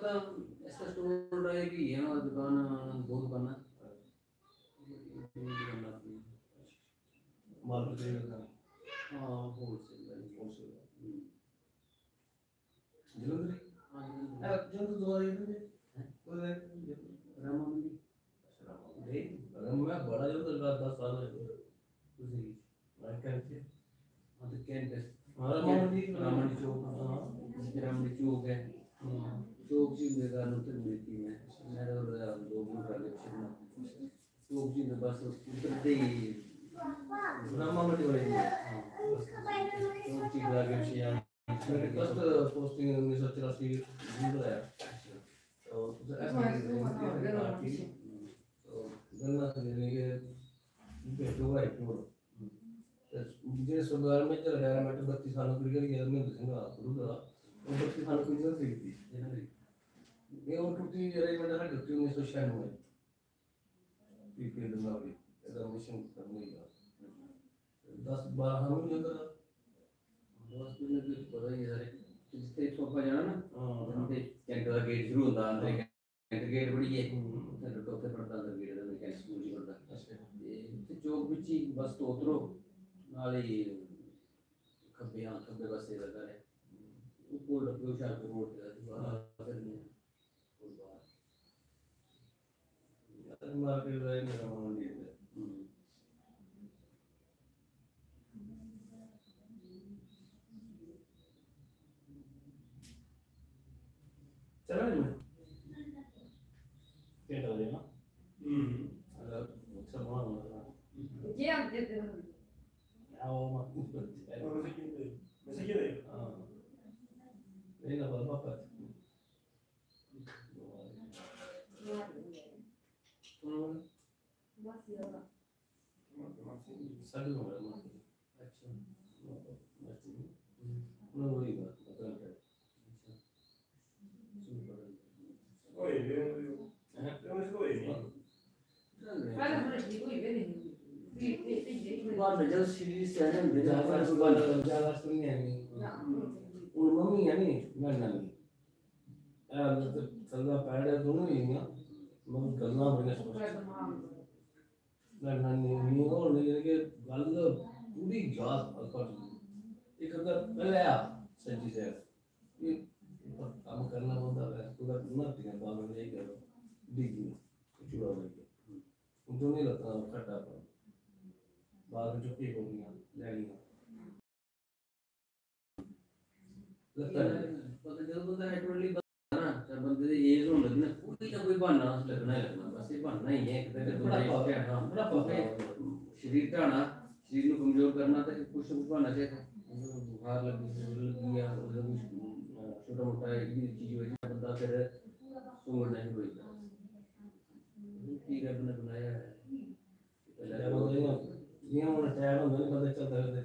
था ऐसा स्टोर रहेगी यहाँ दुकान दो दुकान माल पर चाहिए था हाँ होलसेल होलसेल हम्म। जलंधर हाँ है जलंधर दो आई थे कोई है रामा मंडी गई अगर मैं बड़ा जलंधर का दस साल है मैं हाँ तो कैंपस हमारा रामंडी चौक हाँ रामंडी चौक है हाँ चौक जी मेरे घर उतर मिलती है मेरा तो दो मिनट कर ले चौक जी में बस उतरते ही रामा मंडी वाली हाँ चौक जी के आगे से यहाँ मेरी फ़र्स्ट पोस्टिंग उन्नीस सौ तिरासी जून है तो ऐसा तो गन्ना लेने के बेटो भाई टोल ਜਿਹੜੇ ਸਰਦਾਰ ਮੈਂ ਚਲ ਰਿਹਾ ਮੈਂ 32 ਸਾਲਾਂ ਕੁੜੀ ਗਿਆ ਮੈਂ ਦੱਸਣਾ ਗੁਰੂ ਦਾ ਉਹ 32 ਸਾਲਾਂ ਕੁੜੀ ਨਾਲ ਸੀ ਦੀ ਇਹ ਉਹ ਟੁੱਟੀ ਜਿਹੜੀ ਮੈਂ ਨਾ ਗੱਤੀ 1996 ਪੀਪੀਐਲ ਦਾ ਵੀ ਇਹਦਾ ਮਿਸ਼ਨ ਕਰਨੀ ਹੈ 10 12 ਹਮ ਨਹੀਂ ਕਰਾ ਦੋਸਤ ਨੇ ਵੀ ਪਤਾ ਹੀ ਯਾਰ ਜਿੱਥੇ ਤੋਂ ਆਪਾਂ ਜਾਣਾ ਨਾ ਹਾਂ ਬੰਦੇ ਕੈਂਟਰ ਦਾ ਗੇਟ ਸ਼ੁਰੂ ਹੁੰਦਾ ਅੰਦਰ ਕੈਂਟਰ ਗੇਟ ਬੜੀ ਹੈ ਉੱਥੇ ਰੁਕੋ ਤੇ ਪੜਦਾ ਅੰਦਰ ਗੇਟ ਦਾ ਕੈਂਟਰ ਸਕੂਲ ਹੀ ਪੜਦਾ ਅੱਛਾ ਤੇ ਚੌਕ ਵਿੱਚ ਹੀ ਬਸ ਤੋਂ ਉਤਰੋ ਨਾਲ ਹੀ ਖੱਬੇ ਹਾਂ ਖੱਬੇ ਪਾਸੇ ਦਾ ਘਰ ਹੈ ਉੱਪਰ ਲੱਗੇ ਹੁਸ਼ਿਆਰਪੁਰ ਰੋਡ ਤੇ ਦੁਬਾਰਾ ਫਿਰ ਨਹੀਂ ਉਹ ਬਾਹਰ मार्केट रहे मेरा मंडी है ਹਮ। चला नहीं मैं क्या कर रहे ना हम्म नहीं ना बाबा पर साढ़े नौ है अच्छा ना वही बात बता रहे अच्छा शुरू करो बाहर में जब सीरीज़ से है मम्मी है नहीं मैं नानी यार मतलब सदा पैड दोनों ही हैं। मगर गल्ला बड़ियाँ स्पष्ट नानी नहीं हो नहीं कि गल पूरी याद अकड़ एक अगर पहले आ सच्ची से। ये काम करना होता है तो अगर मत बाल में नहीं करो डिगी चूड़ा बन के उनको नहीं लगता खट्टा पर बाल में चुप्पी हो गया लैनियाँ लगता है। पता जब बंदा हेडरोली बंदा ना जब बंदे की एज होने लगने कोई ना कोई बहाना तो लगना ही लगना बस ये बहाना ही है किधर दूर जाना बुढ़ापा शरीर ढाना शरीर को कमज़ोर करना तो कुछ ना कुछ बहाना चाहिए बुखार लग गया उधर कुछ छोटा मोटा चीज़ हो जाए बंदा फिर सोना नहीं होता ठीक है अपने बनाया है। ये हमारा टायर होगा ना पता चलता है।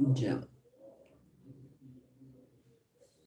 जब